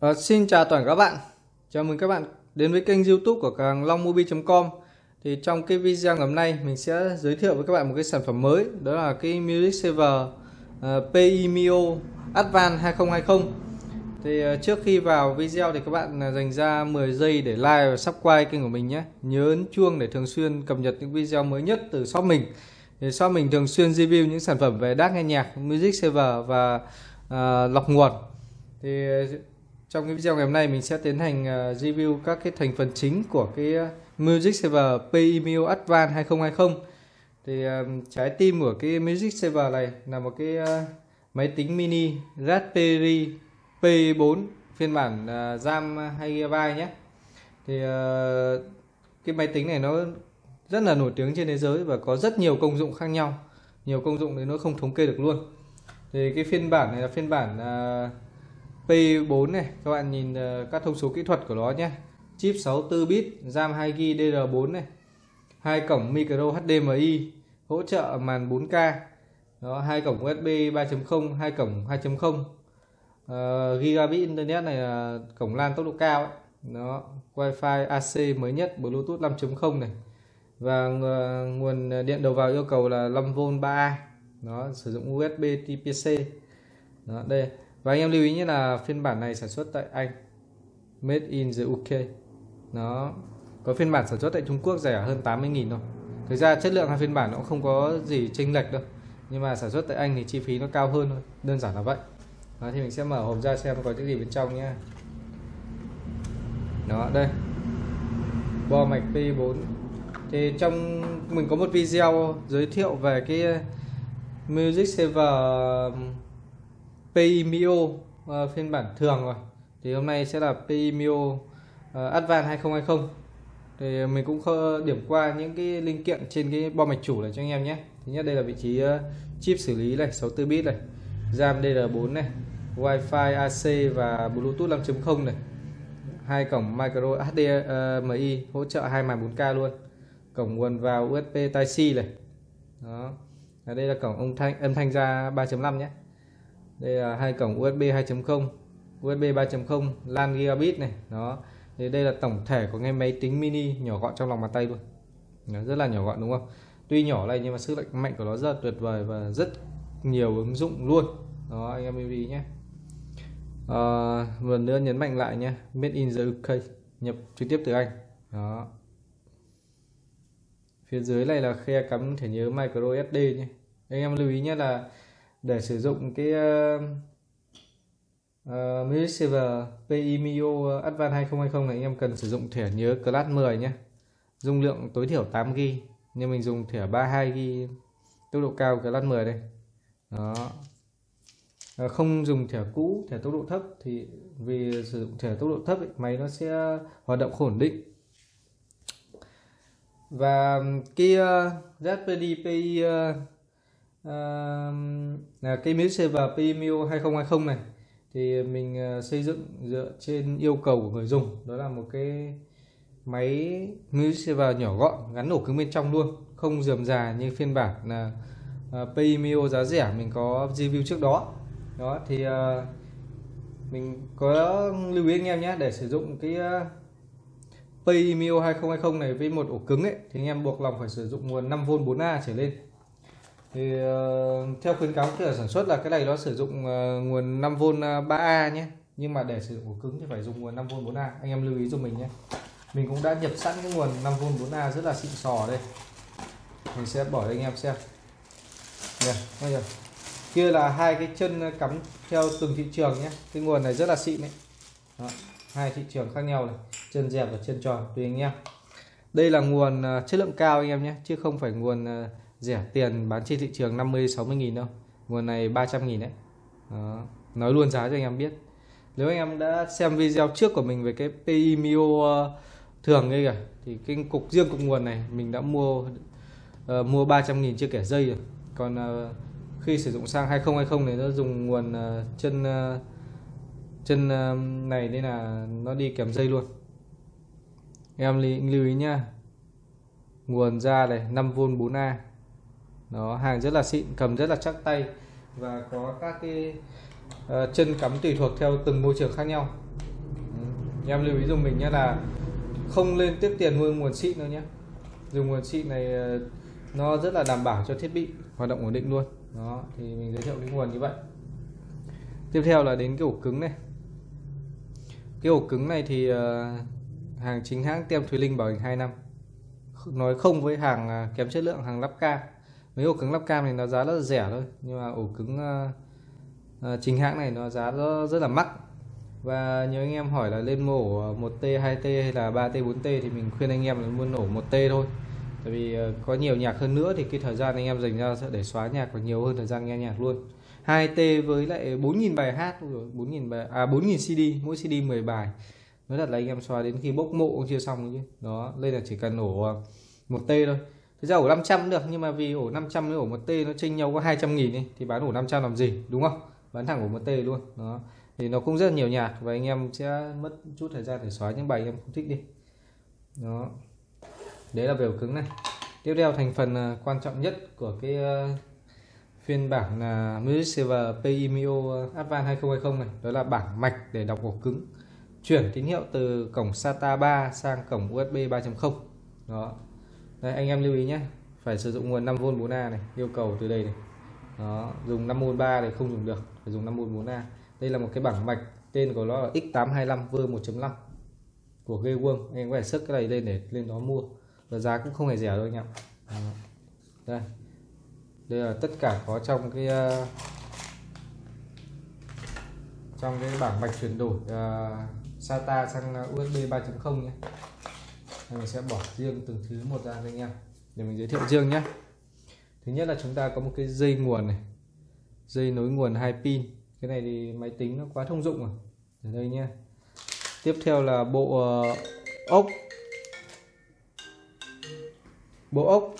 À, xin chào toàn các bạn. Chào mừng các bạn đến với kênh youtube của càng long com. Thì trong cái video ngày hôm nay mình sẽ giới thiệu với các bạn một cái sản phẩm mới Đó là cái Music Saver uh, PI Mio 2020 Thì uh, trước khi vào video thì các bạn uh, dành ra 10 giây để like và subscribe kênh của mình nhé. Nhớ ấn chuông để thường xuyên cập nhật những video mới nhất từ shop mình. Thì shop mình thường xuyên review những sản phẩm về đác nghe nhạc, Music Saver và uh, lọc nguồn. Thì trong cái video ngày hôm nay mình sẽ tiến hành ờ, review các cái thành phần chính của cái ờ, Music Saver Pimio Advan 2020 thì ờ, trái tim của cái Music Saver này là một cái máy tính mini Raspberry P4 phiên bản RAM 2GB nhé. Thì cái máy tính này nó rất là nổi tiếng trên thế giới và có rất nhiều công dụng khác nhau. Nhiều công dụng thì nó không thống kê được luôn. Thì cái phiên bản này là phiên bản uh, P4 này các bạn nhìn ờ, các thông số kỹ thuật của nó nhé. Chip 64 bit RAM 2GB DDR4 này. Hai cổng micro HDMI hỗ trợ màn 4K đó hai cổng USB 3.0 hai cổng 2.0 uh, ờ, gigabit internet này là cổng LAN tốc độ cao ấy. đó Wi-Fi AC mới nhất Bluetooth 5.0 này. Và ờ, nguồn điện đầu vào yêu cầu là 5V 3A nó sử dụng USB Type-C đó đây và anh em lưu ý nhé là phiên bản này sản xuất tại Anh made in the UK nó có phiên bản sản xuất tại Trung Quốc rẻ hơn 80.000 thôi. Thực ra chất lượng hai phiên bản nó cũng không có gì chênh lệch đâu. Nhưng mà sản xuất tại Anh thì chi phí nó cao hơn thôi. Đơn giản là vậy. Đó, thì mình sẽ mở hộp ra xem có những gì bên trong nhé. Đó đây. Bo mạch P4 thì trong mình có một video giới thiệu về cái Music Saver PIMIO uh, ờ, phiên bản thường rồi. Thì hôm nay sẽ là PIMIO uh, ờ, Advance 2020 thì mình cũng điểm qua những cái linh kiện trên cái bo mạch chủ này cho anh em nhé. Thứ nhất đây là vị trí uh, chip xử lý này 64 bit này RAM DDR4 này Wi-Fi AC và Bluetooth 5.0 này. Hai cổng micro HDMI hỗ trợ hai màn 4K luôn. Cổng nguồn vào USB Type-C này. Đó. Ở đây là cổng âm thanh âm thanh ra 3.5 nhé đây là hai cổng USB 2.0 USB 3.0 LAN gigabit này đó. Thì đây là tổng thể của cái máy tính mini nhỏ gọn trong lòng bàn tay luôn. Nó rất là nhỏ gọn đúng không? Tuy nhỏ này nhưng mà sức mạnh của nó rất tuyệt vời và rất nhiều ứng dụng luôn. Đó anh em lưu ý nhé. Ờ, à, một nữa nhấn mạnh lại nhé made in the UK nhập trực tiếp từ Anh. Đó. Phía dưới này là khe cắm thẻ nhớ micro SD nhé. Anh em lưu ý nhé là để sử dụng cái uh, uh, Music PIMIO PI 2020 này anh em cần sử dụng thẻ nhớ Class 10 nhé. Dung lượng tối thiểu 8GB nhưng mình dùng thẻ 32GB tốc độ cao Class 10 đây. Đó. À, không dùng thẻ cũ thẻ tốc độ thấp thì vì sử dụng thẻ tốc độ thấp ấy, máy nó sẽ hoạt động không ổn định. Và kia uh, Raspberry Pi uh, là cái Music Saver PMU 2020 này thì mình uh, xây dựng dựa trên yêu cầu của người dùng. Đó là một cái máy Music và nhỏ gọn gắn ổ cứng bên trong luôn không dườm già như phiên bản à, là uh, PMU giá rẻ mình có review trước đó. Đó thì uh, mình có lưu ý anh em nhé để sử dụng cái uh, PMU 2020 này với một ổ cứng ấy thì anh em buộc lòng phải sử dụng nguồn 5V 4A trở lên thì uh, theo khuyến cáo của sản xuất là cái này nó sử dụng uh, nguồn 5V 3A ờ, nhé. Nhưng mà để sử dụng ổ cứng thì phải dùng nguồn 5V 4A anh em lưu ý cho mình nhé. Mình cũng đã nhập sẵn cái nguồn 5V 4A rất là xịn sò đây. Mình sẽ bỏ cho anh em xem. Đây, bây giờ kia là hai cái chân cắm theo từng thị trường nhé. Cái nguồn này rất là xịn đấy. Đó, hai thị trường khác nhau này. Chân dẹp và chân tròn tùy anh em. Đây là nguồn uh, chất lượng cao anh em nhé chứ không phải nguồn uh, rẻ à? tiền bán trên thị trường 50 60 nghìn đâu. Nguồn này 300 nghìn đấy. Đó. nói luôn giá cho anh em biết. Nếu anh em đã xem video trước của mình về cái PI Mio uh, ờ, thường đây kìa thì cái cục riêng cục nguồn này mình đã mua uh, mua 300 nghìn chưa kể dây rồi. Còn uh, khi sử dụng sang 2020 này nó dùng nguồn uh, chân uh, chân uh, này nên là nó đi kèm dây luôn. Em lưu ý nhá. Nguồn ra này 5V 4A đó hàng rất là xịn cầm rất là chắc tay và có các cái uh, chân cắm tùy thuộc theo từng môi trường khác nhau. Ừ, em lưu ý dùng mình nhé là không lên tiếp tiền mua nguồn xịn đâu nhé dùng nguồn xịn này uh, nó rất là đảm bảo cho thiết bị hoạt động ổn định luôn. Đó thì mình giới thiệu cái nguồn như vậy. Tiếp theo là đến cái ổ cứng này. Cái ổ cứng này thì uh, hàng chính hãng tem Thùy Linh bảo hành 2 năm. Nói không với hàng kém chất lượng hàng lắp ca mấy ổ cứng lắp cam này nó giá rất là rẻ thôi. Nhưng mà ổ cứng uh, uh, chính hãng này nó giá rất, rất là mắc. Và nhiều anh em hỏi là lên mổ 1T, 2T hay là 3T, 4T thì mình khuyên anh em là mua nổ 1T thôi. Tại vì ờ, có nhiều nhạc hơn nữa thì cái thời gian anh em dành ra sẽ để xóa nhạc còn nhiều hơn thời gian nghe nhạc luôn. 2T với lại 4.000 bài hát rồi 4.000 bài à 4.000 CD mỗi CD 10 bài. Nói thật là anh em xóa đến khi bốc mộ cũng chưa xong chứ. Đó đây là chỉ cần nổ 1T thôi thực ra ổ 500 cũng được nhưng mà vì ổ 500 với ổ một T nó chênh nhau có 200 nghìn ấy, thì bán ổ 500 làm gì đúng không? Bán thẳng ổ một T luôn đó. Thì nó cũng rất là nhiều nhạc và anh em sẽ mất chút thời gian để xóa những bài em không thích đi. Đó. Đấy là về ổ cứng này. Tiếp theo thành phần à, quan trọng nhất của cái à, phiên bản là Music Server PIMIO Advanced 2020 này đó là bảng mạch để đọc ổ cứng chuyển tín hiệu từ cổng SATA 3 sang cổng USB 3.0 đó đây anh em lưu ý nhé. Phải sử dụng nguồn 5V 4A này yêu cầu từ đây này. Đó dùng 5V 3 thì không dùng được phải dùng 5V 4A đây là một cái bảng mạch tên của nó là X825 V 1.5 của ghê quân em có thể sức cái này lên để lên đó mua. Và giá cũng không hề rẻ đâu anh em. Đây. Đây là tất cả có trong cái uh, trong cái bảng mạch chuyển đổi uh, SATA sang ờ, USB 3.0 nhé mình sẽ bỏ riêng từng thứ một ra cho anh em để mình giới thiệu riêng nhé thứ nhất là chúng ta có một cái dây nguồn này. Dây nối nguồn hai pin. Cái này thì máy tính nó quá thông dụng rồi. Ở đây nhé tiếp theo là bộ uh, ốc. Bộ ốc.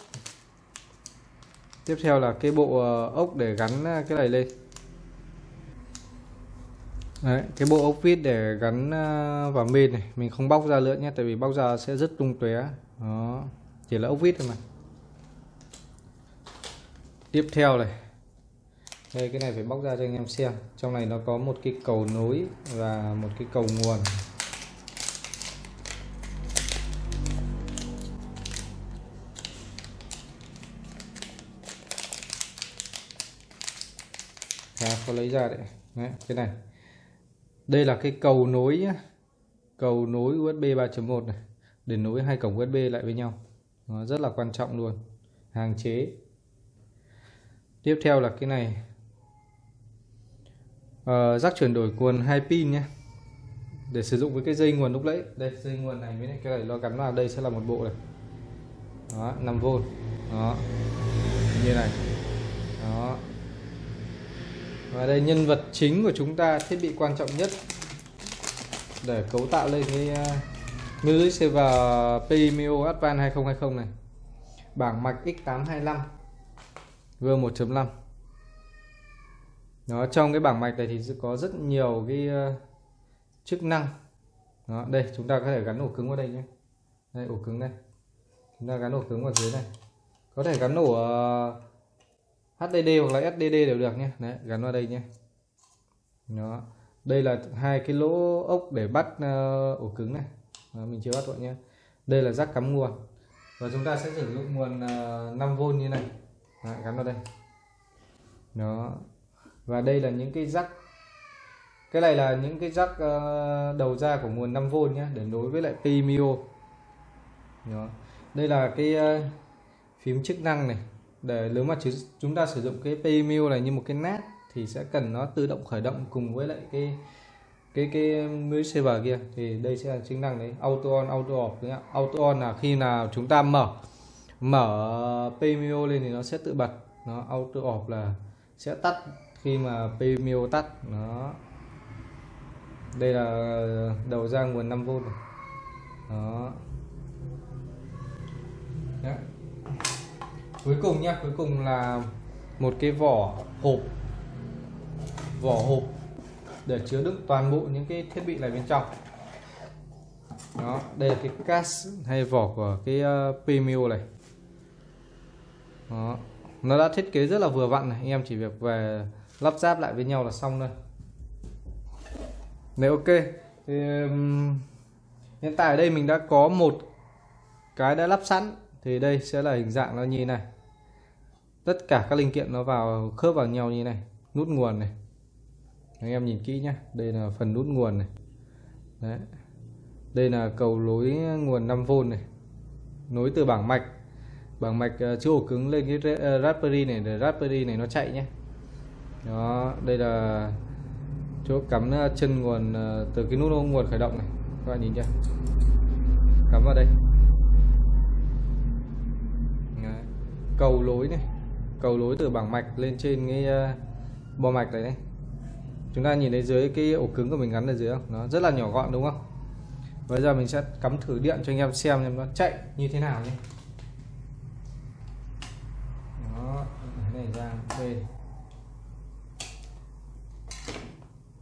Tiếp theo là cái bộ uh, ốc để gắn cái này lên. Đấy, cái bộ ốc vít để gắn ờ, vào main này mình không bóc ra nữa nhé tại vì bóc ra sẽ rất tung tóe đó chỉ là ốc vít thôi mà. Tiếp theo này. Đây cái này phải bóc ra cho anh em xem. Trong này nó có một cái cầu nối và một cái cầu nguồn. À, có lấy ra đấy. đấy cái này đây là cái cầu nối cầu nối USB 3.1 này. Để nối hai cổng USB lại với nhau. Nó rất là quan trọng luôn. Hàng chế. Tiếp theo là cái này. Ờ, uh, rắc chuyển đổi nguồn hai pin nhé. Để sử dụng với cái dây nguồn lúc nãy. Đây dây nguồn này với này cái này nó gắn vào. Đây sẽ là một bộ này. Đó 5V đó. Như này. Đó và đây nhân vật chính của chúng ta thiết bị quan trọng nhất để cấu tạo lên cái uh, Music Server PMIO Advanced 2020 này. Bảng mạch X825 V 1.5 nó trong cái bảng mạch này thì có rất nhiều cái uh, chức năng. Đó, đây chúng ta có thể gắn ổ cứng vào đây nhé. Đây ổ cứng đây. Chúng ta gắn ổ cứng vào dưới này. Có thể gắn ổ uh, HDD hoặc là SDD đều được nhé. Đấy gắn vào đây nhé. Nó đây là hai cái lỗ ốc để bắt uh, ổ cứng này. Đó, mình chưa bắt vậy nhé. Đây là rác cắm nguồn. Và chúng ta sẽ sử dụng nguồn ờ, uh, 5V như này. Đó, gắn vào đây. Đó. Và đây là những cái rắc cái này là những cái rắc uh, ờ, đầu ra của nguồn 5V nhé để nối với lại PMIO đó. đây là cái uh, phím chức năng này để nếu mà chúng ta sử dụng cái PMU này như một cái NAT thì sẽ cần nó tự động khởi động cùng với lại cái cái cái music server kia. Thì đây sẽ là chức năng đấy. Auto on, auto off đấy auto on là khi nào chúng ta mở mở PMU lên thì nó sẽ tự bật. Nó auto off là sẽ tắt khi mà PMU tắt. Nó đây là đầu ra nguồn 5V này. đó. Đấy cuối cùng nhá cuối cùng là một cái vỏ hộp. Vỏ hộp để chứa đựng toàn bộ những cái thiết bị này bên trong. Đó đây là cái cast hay vỏ của cái ờ, uh, PMU này. Đó nó đã thiết kế rất là vừa vặn này anh em chỉ việc về lắp ráp lại với nhau là xong thôi. Nếu ok. Thì, um, hiện tại ở đây mình đã có một cái đã lắp sẵn thì đây sẽ là hình dạng nó như này. Tất cả các linh kiện nó vào, khớp vào nhau như này, nút nguồn này. Anh em nhìn kỹ nhé đây là phần nút nguồn này. Đấy. đây là cầu nối nguồn 5V này. Nối từ bảng mạch. Bảng mạch ờ, chứa ổ cứng lên cái ờ, Raspberry này để Raspberry này nó chạy nhé đó, đây là chỗ cắm ờ, chân nguồn từ cái nút nguồn khởi động này. Các bạn nhìn chưa? Cắm vào đây. Cầu lối này cầu lối từ bảng mạch lên trên cái uh, bo mạch này này. Chúng ta nhìn thấy dưới cái ổ cứng của mình gắn ở dưới không? Nó rất là nhỏ gọn đúng không? Bây giờ mình sẽ cắm thử điện cho anh em xem xem nó chạy như thế nào nhé. Đó cái này ra đây.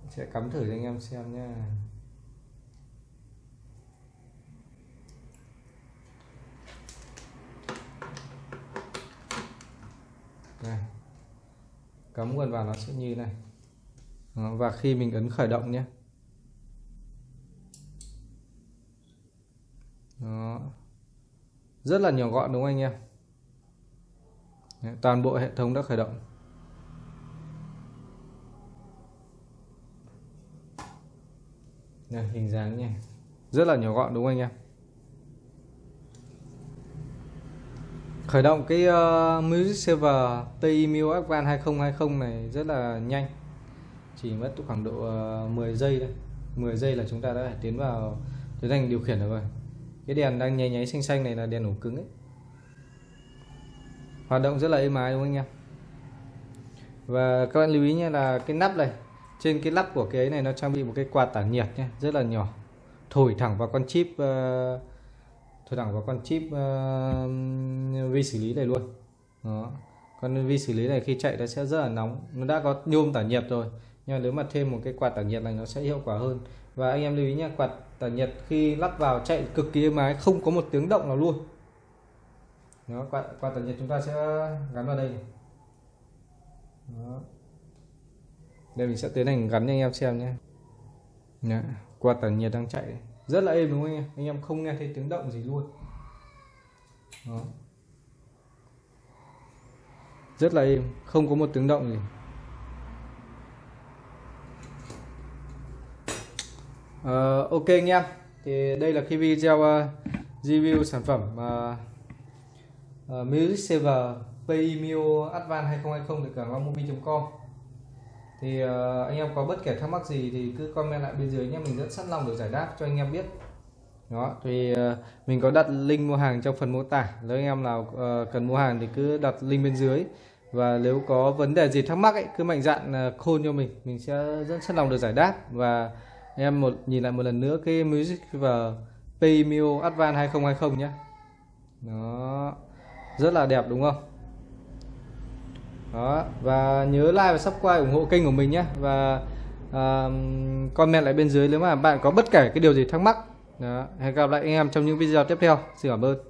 Sẽ cắm thử cho anh em xem nha cắm nguồn vào nó sẽ như này. Và khi mình ấn khởi động nhé. Đó. rất là nhỏ gọn đúng không anh em? Đấy, toàn bộ hệ thống đã khởi động. Đây, hình dáng nhé. Rất là nhỏ gọn đúng không anh em? Khởi động cái uh, Music Server TI Mio 2020 này rất là nhanh. Chỉ mất khoảng độ ờ, uh, 10 giây thôi. 10 giây là chúng ta đã tiến vào tiến hành điều khiển được rồi. Cái đèn đang nháy nháy xanh xanh này là đèn ổ cứng ấy. Hoạt động rất là êm ái đúng không anh em? Và các bạn lưu ý nhé là cái nắp này trên cái lắp của cái ấy này nó trang bị một cái quạt tản nhiệt nhé rất là nhỏ. Thổi thẳng vào con chip uh, thôi thẳng vào con chip uh, vi xử lý này luôn. Đó. Con vi xử lý này khi chạy nó sẽ rất là nóng. Nó đã có nhôm tản nhiệt rồi. Nhưng mà nếu mà thêm một cái quạt tản nhiệt này nó sẽ hiệu quả hơn. Và anh em lưu ý nha quạt tản nhiệt khi lắp vào chạy cực kỳ êm ái không có một tiếng động nào luôn. Đó quạt quạt tản nhiệt chúng ta sẽ gắn vào đây đó. đây mình sẽ tiến hành gắn cho anh em xem nhé quạt tản nhiệt đang chạy rất là êm đúng không anh em? Anh em không nghe thấy tiếng động gì luôn. Đó. rất là êm không có một tiếng động gì. Uh, ok anh em. Thì đây là cái video uh, review sản phẩm uh, uh, Music Saver PI Mio Advan 2020 được cảng longmovie.com thì uh, anh em có bất kể thắc mắc gì thì cứ comment lại bên dưới nhé. Mình rất sẵn lòng được giải đáp cho anh em biết. Đó thì uh, mình có đặt link mua hàng trong phần mô tả. Nếu anh em nào uh, cần mua hàng thì cứ đặt link bên dưới. Và nếu có vấn đề gì thắc mắc ấy cứ mạnh dạn uh, khôn cho mình. Mình sẽ rất sẵn lòng được giải đáp. Và em một nhìn lại một lần nữa cái music và PMIO Advan 2020 nhé. Đó rất là đẹp đúng không? Đó và nhớ like và subscribe ủng hộ kênh của mình nhé. Và uh, comment lại bên dưới nếu mà bạn có bất kể cái điều gì thắc mắc. Đó. hẹn gặp lại anh em trong những video tiếp theo. Xin cảm ơn.